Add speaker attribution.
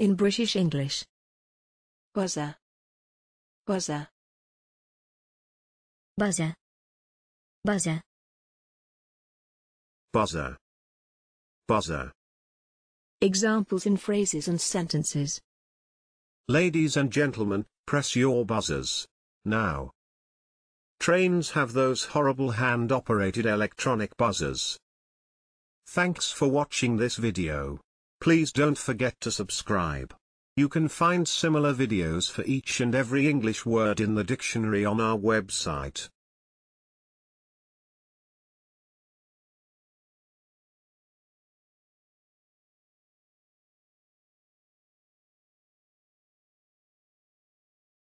Speaker 1: In British English.
Speaker 2: buzzer buzzer
Speaker 3: buzzer buzzer
Speaker 4: buzzer buzzer
Speaker 1: Examples in phrases and sentences.
Speaker 4: Ladies and gentlemen, press your buzzers. Now. Trains have those horrible hand-operated electronic buzzers. Thanks for watching this video. Please don't forget to subscribe. You can find similar videos for each and every English word in the dictionary on our website.